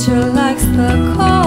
nature likes the cold.